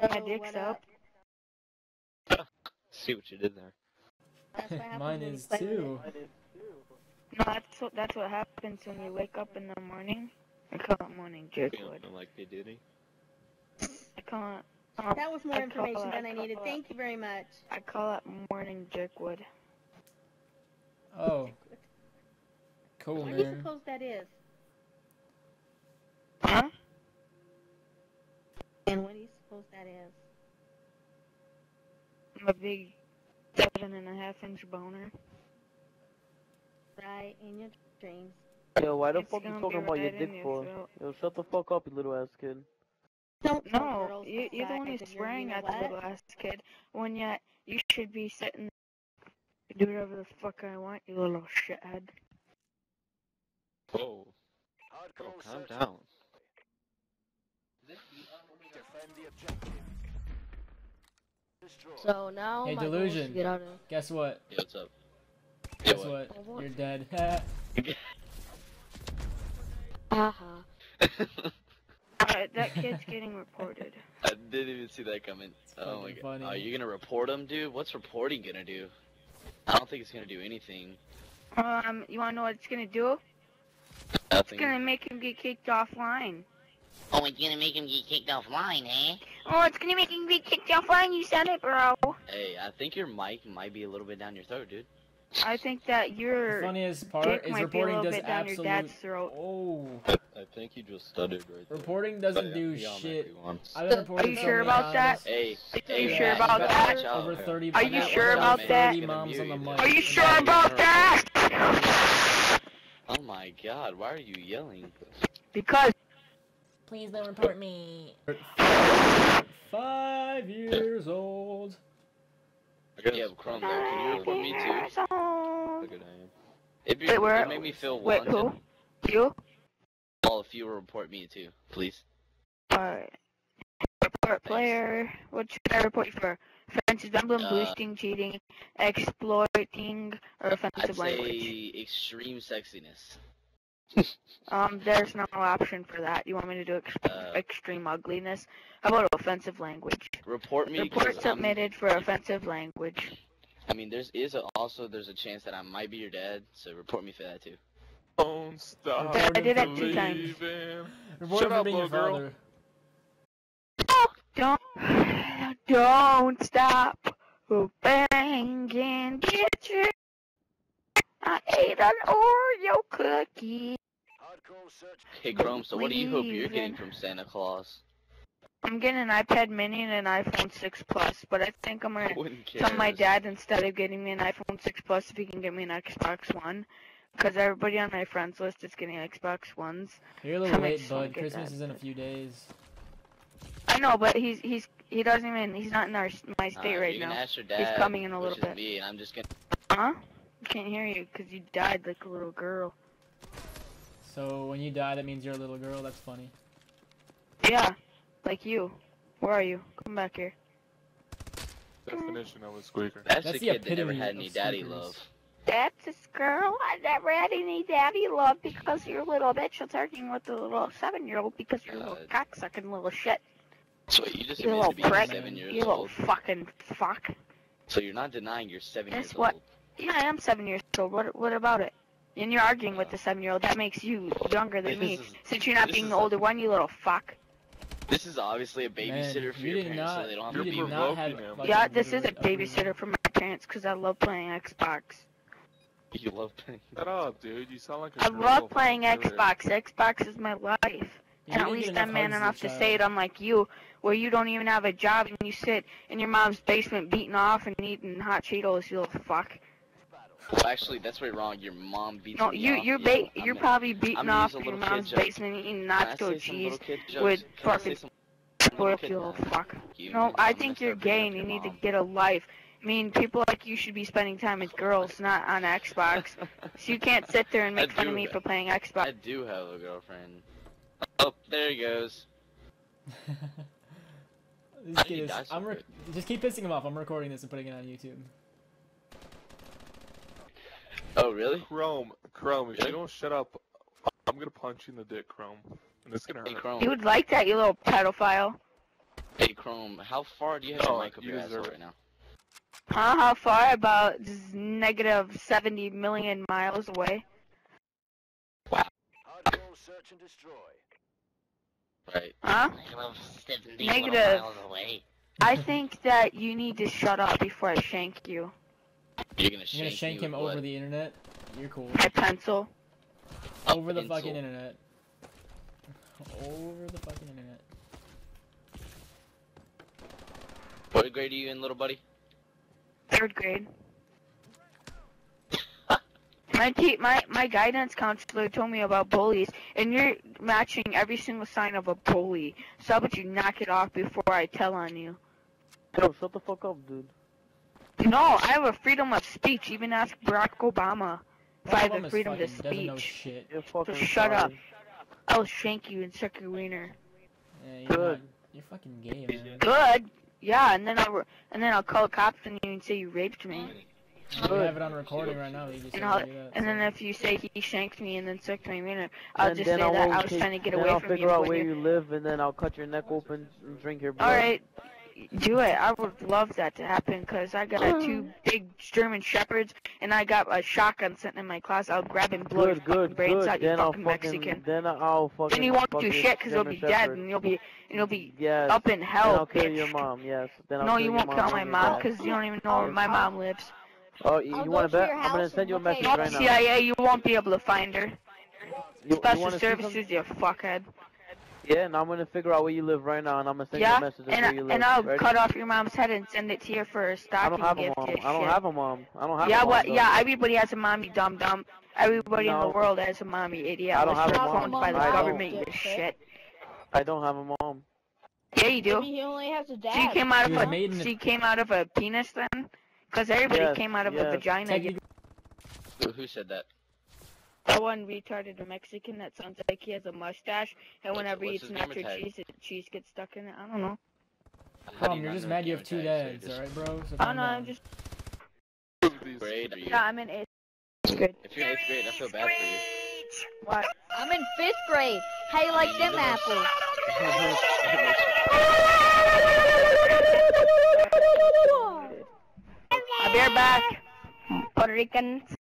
My Yo, dick's what up. See what you did there. That's what happens Mine is too. No, that's what that's what happens when you wake up in the morning. I call it morning jerkwood. Feeling like P Diddy. I call it. it. Um, That was more I information it- than I call needed. it- Thank you very much. I call it morning jerkwood. Oh, cool, What do you man. suppose that is? Huh? And what do you suppose that is? I'm a big seven and a half inch boner. Right in your dreams. Yo, why the It's fuck you talking be about your dick in your for? throat. Yo, shut the fuck up, you little ass kid. Don't tell No, you, you're the one who's of your swearing you know at the little ass kid when yet you should be sitting do whatever the fuck I want, you little shithead. Whoa. Bro, calm down. So now Hey, my goal Delusion. get out of. Guess what? Hey, what's up? Hey, Guess what? what? You're dead. Haha. Uh, that kid's getting reported. I didn't even see that coming. Oh my god. funny. Are you gonna report him, dude? What's reporting gonna do? I don't think it's gonna do anything. Um, you wanna know what it's gonna do? Nothing. It's gonna make him get kicked offline. Oh, it's gonna make him get kicked offline, eh? Oh, it's gonna make him get kicked offline, you said it, bro. Hey, I think your mic might be a little bit down your throat, dude. I think that the your funniest part dick is might be a reporting little does bit down your dad's throat. Oh, I think you just stuttered right there. reporting doesn't do shit. I've been Are you so sure many about that? Hey, Are you Matt, sure about that? Over 30. Are you sure about that? moms on the mic. Are you sure about that? Oh my god, why are you yelling? Because Please don't report me. Five years old. I Yeah, Chrome, though, can you report me too? Look at I am. It'd be, Wait, where- it made me feel Wait, wanted. who? You? Well, if you will report me too, please. Alright. Report player. What should I report you for? Offensive emblem, Uh, boosting, cheating, exploiting, or I'd offensive language. say extreme sexiness. Um, there's no option for that. You want me to do ex- Uh, extreme ugliness? How about offensive language? Report me. Report I'm- submitted for offensive language. I mean, there's is a, also there's a chance that I might be your dad, so report me for that too. Don't stop I did that two times. Report Shut up, little girl. father. Don't, don't stop banging. Get you. I ate an Oreo cookie. Hey Chrome, so what do you hope you're getting from Santa Claus? I'm getting an iPad Mini and an iPhone 6 Plus, but I think I'm gonna tell my dad instead of getting me an iPhone 6 Plus if he can get me an Xbox One, because everybody on my friends list is getting Xbox Ones. You're a little How late, much do I bud. Christmas that? is in a few days. I know, but he's he's he doesn't even he's not in our my state Uh, right you can now. ask your dad, he's coming in a little bit. Me, I'm just gonna. Huh? I can't hear you because you died like a little girl. So when you die, that means you're a little girl. That's funny. Yeah, like you. Where are you? Come back here. Definition of a squeaker. That's, That's the the kid that never had any daddy sneakers. love. That's this girl. I never had any daddy love because you're a little bitch. You're talking with the little seven year old because you're a little God. cocksucking little shit. So you just You admitted little to being prick. seven years You little old. fucking fuck. So you're not denying you're seven Guess years what? old. Yeah, I am seven years old. What what about it? And you're arguing with the seven year old. That makes you younger than This me. is- Since you're not being is the a- older one, you little fuck. This is obviously a babysitter Man, for you your parents, not. so they don't have to be. not have. provoking him. fucking Yeah, this is a babysitter for my parents because I love playing Xbox. You love playing. Shut up, dude. You sound like a I girl love playing Australia. Xbox. Xbox is my life. You And at least I'm man enough as a to say it, child. unlike you, where you don't even have a job and you sit in your mom's basement beating off and eating hot Cheetos, you little fuck. Well, actually, that's way wrong. Your mom beats No, me you off. you're Yo, ba- I'm you're gonna- probably beating gonna off use a in your mom's joke. basement eating Can nacho cheese little kid jokes? with Can I say fucking some spoiled kid you little jokes? fuck. You, No, I think you're gay and you up your need to get a life. I mean, people like you should be spending time with girls, not on Xbox. So you can't sit there and I make fun of me for playing Xbox. I do have a girlfriend. Oh, there he goes. this kid is. I'm re- quick? just keep pissing him off. I'm recording this and putting it on YouTube. Oh, really? Chrome, Chrome, if Really? you don't shut up, I'm gonna punch you in the dick, Chrome. And it's gonna Hey, hurt. Chrome. You would like that, you little pedophile. Hey Chrome, how far do you have No, your oh, mic up you your asshole deserve right now? Huh? How far? About z- negative 70 million miles away. Hardcore search and destroy. Right. Huh? I seventy Negative. miles away. I think that you need to shut up before I shank you. You're gonna shank, You're gonna shank him over what? the internet. You're cool. My pencil. Over the Pencil. fucking internet. Over the fucking internet. What grade are you in, little buddy? Third grade. My te- my my guidance counselor told me about bullies, and you're matching every single sign of a bully. So how about you knock it off before I tell on you? Yo, shut the fuck up, dude. No, I have a freedom of speech. Even ask Barack Obama if I have Obama's the freedom to fucking Doesn't know speech. shit. You're fucking shut up. I'll shank you and suck your wiener. Yeah, you're Good. not- You're fucking gay, man. Good. Yeah, and then I'll and then I'll call cops on you and say you raped me. You have it on recording right now. You just And said I'll you do that, and then if you say he shanked me and then sucked my wiener, I'll And just say I that won't I was take- trying to get then away I'll from figure you. out where you- you live, and then I'll cut your neck open and drink your blood. All right, do it. I would love that to happen because I got two mm. big German shepherds and I got a shotgun sitting in my class. I'll grab and blow your Good, fucking good, brains good. out, you Then I'll fucking fucking, Mexican. then I'll fucking. Then you won't do shit because you'll German be dead and you'll be and you'll be Yes. up in Then hell. I'll kill bitch. your mom. Yes. Then I'll No, kill you won't kill my mom because you don't even know where my mom lives. Oh, you, you want to to bet? I'm gonna send you a and look at message your right now. CIA, you won't be able to find her. You, you Special wanna see some- services, you fuckhead. Yeah, and I'm gonna figure out where you live right now, and I'm gonna send you a message of and where I, you live. and I'll Ready? cut off your mom's head and send it to you for a I stocking gift. I don't have a mom. I don't shit. have a mom. I don't have Yeah, a mom. what? though. Yeah, everybody has a mommy, dumb dumb. Everybody in the world has a mommy, idiot. I don't Unless have a you're mom. by the I government, you shit. I don't have a mom. Yeah, you do. Maybe he only has a dad. She came out She of a made in she came out of a penis then, because everybody Yes, came out of a vagina. You, Who, who said that? That one retarded Mexican that sounds like he has a mustache, and What's- whenever he eats his nacho cheese, the cheese gets stuck in it. I don't know. How do Tom, you you're just mad you have two tags? So dads, alright, bro? So I don't calm know. I'm just Grade yeah. I'm in eighth grade. If you're in eighth grade, I feel bad for you. What? I'm in fifth grade. How you like them apples? I'll be right back. Puerto Ricans.